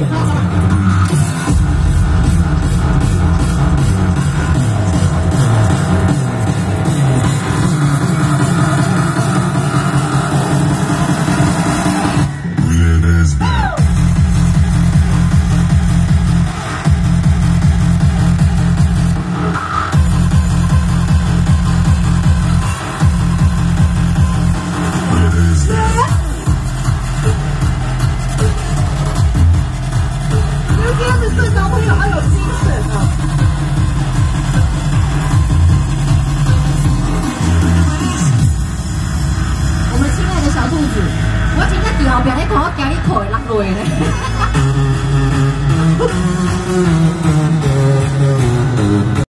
Yeah. 对。